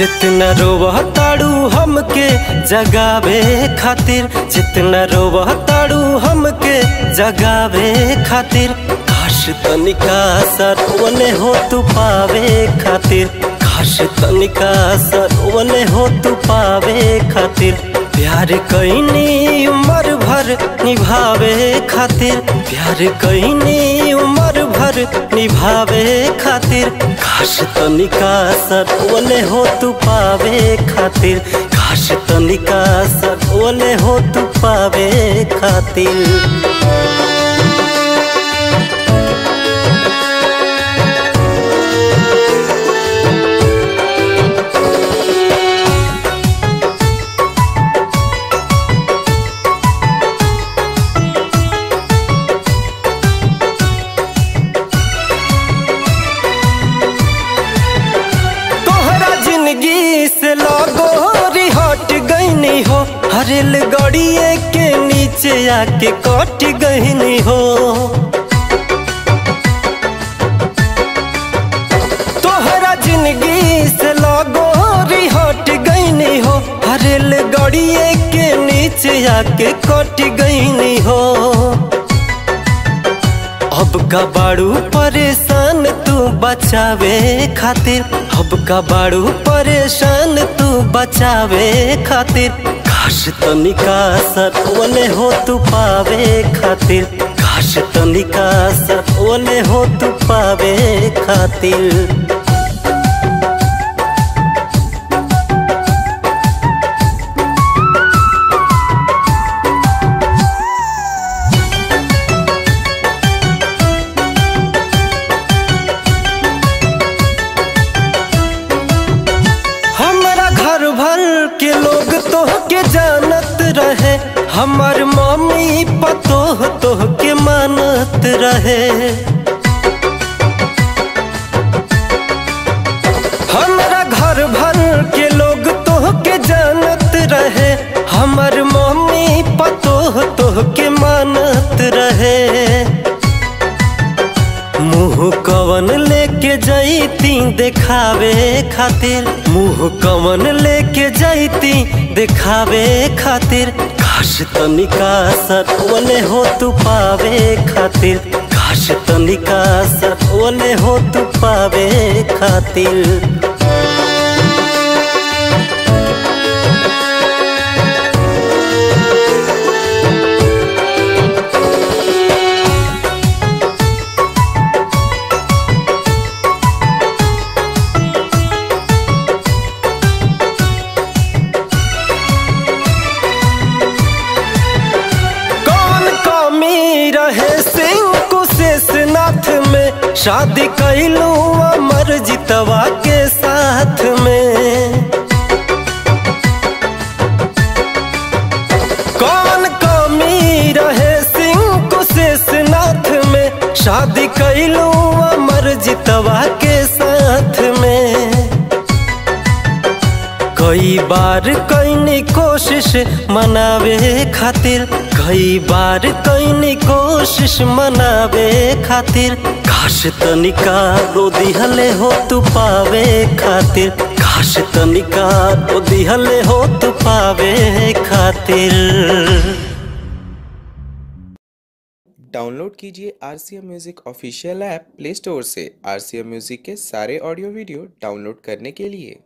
जितना रोवह ताड़ू हमके जगावे खातिर, जितना रोवह ताड़ू हमके जगावे खातिर। काश तनिका सर वने हो तू पावे खातिर, काश तनिका सर वने हो तू पावे खातिर। प्यार कैनी उम्र भर निभावे खातिर, प्यार कैनी उम्र भर निभावे खातिर। खास तनिका सरवने हो तू पावे खातिर। खास तनिका सरवने हो तू पावे खातिर। हरेल गड़िए के नीचे आके कट गईनी हो। तोहरा ज़िंदगी से लगो हट गईनी हो। हरेल गड़िए के नीचे आके कट गईनी हो। अब का बाड़ू परेशान तू बचावे खातिर। अब का बाड़ू परेशान तू बचावे खातिर। काश तनिका सतवने हो तू पावे खातिर। काश तनिका सतवने हो तू पावे खातिर। रहे हमार मम्मी पतोह तोह के मानत रहे। मुँह कवन लेके जैती, देखावे खातिर। मुँह कवन लेके जैती, देखावे खातिर। खास तनिका सतवने हो तू पावे खातिर। खास तनिका सतवने हो तू पावे खातिर। कुशेषनाथ में, शादी कैलू अमर जितवा के साथ में। कौन कमी रहे सिंह कुशेषनाथ में? शादी कैलू अमर जितवा के कई बार कैनी कोशिश मनावे खातिर, कई बार कैनी कोशिश मनावे खातिर। घास तनिका रो दिहले हो तू पावे खातिर। काश तनिका रो दिहले हो तू पावे खातिर। डाउनलोड कीजिए R C M music official app play store से। आर सी एम म्यूज़िक के सारे ऑडियो वीडियो डाउनलोड करने के लिए।